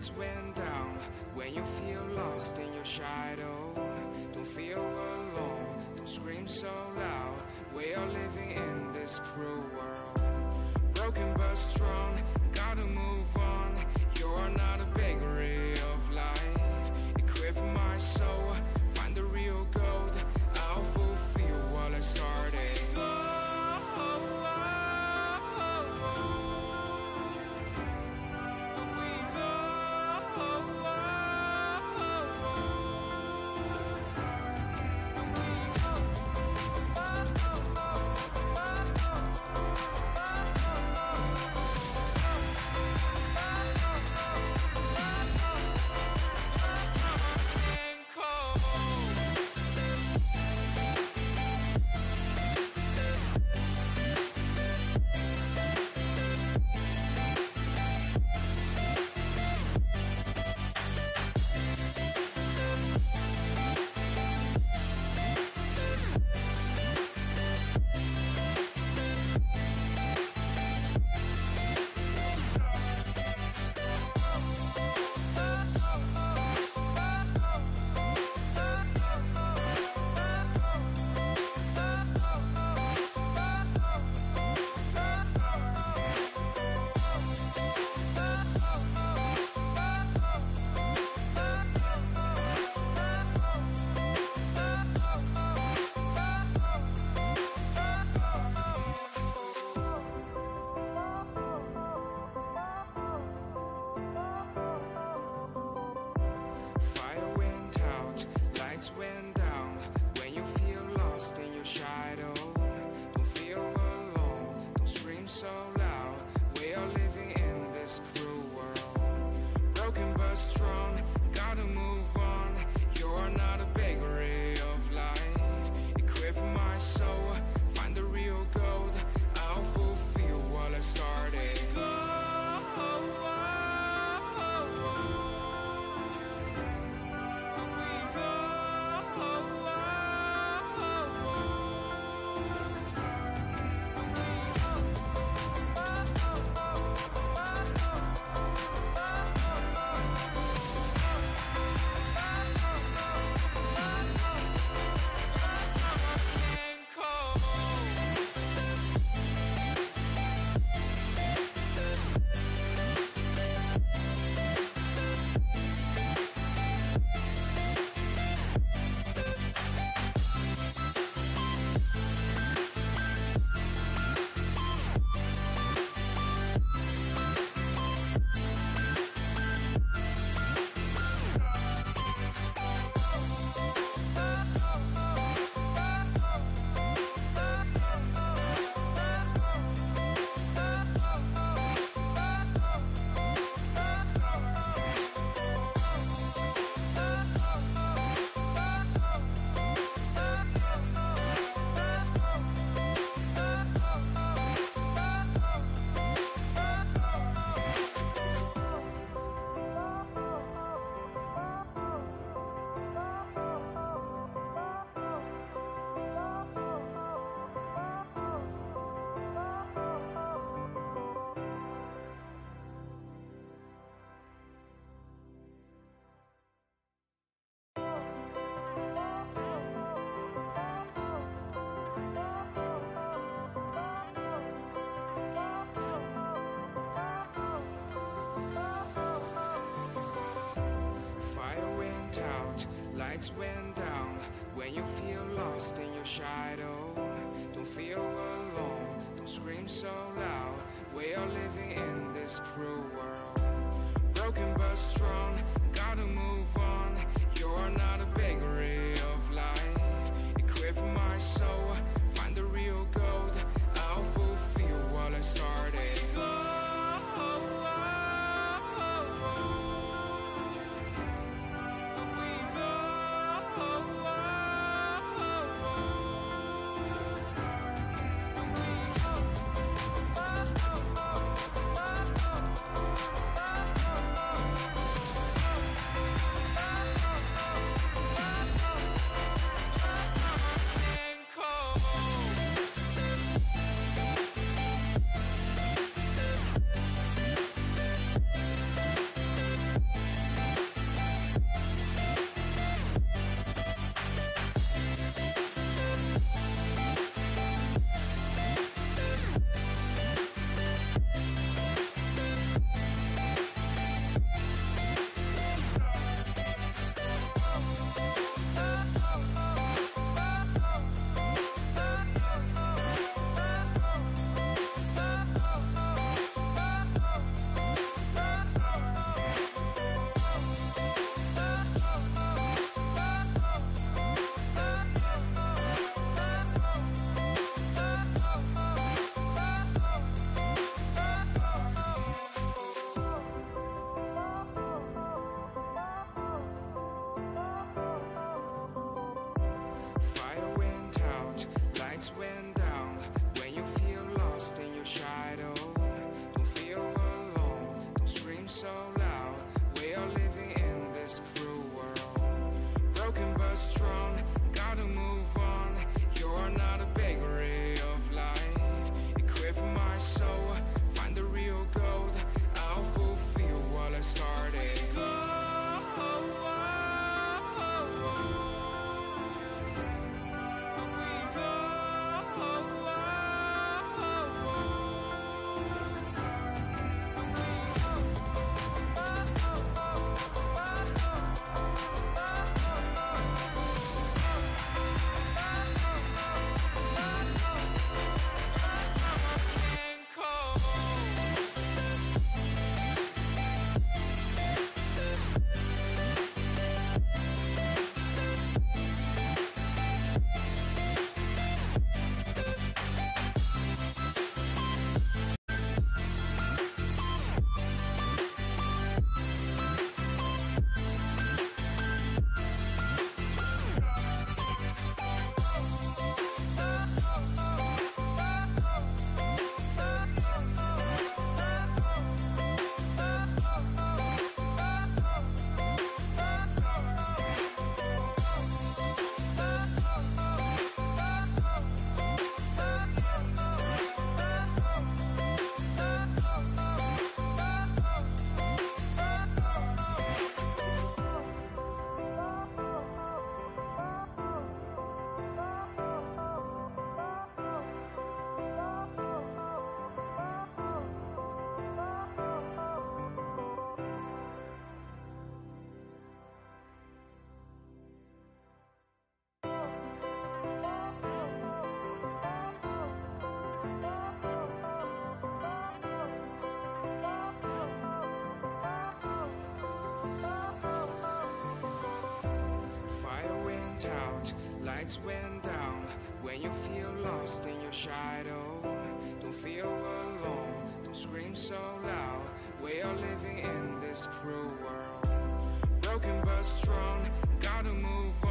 lights went down when you feel lost in your shadow. Don't feel alone, don't scream so loud. We are living in this cruel world. Broken but strong, gotta move on. You're not a bakery of life. Equip my soul, lights went down. When you feel lost in your shadow, don't feel alone, don't scream so loud. We are living in this cruel world. Broken but strong, gotta move on. You're not a bakery of life. Equip my soul, lights went down. When you feel lost in your shadow Don't feel alone, don't scream so loud. We are living in this cruel world. Broken but strong, gotta move on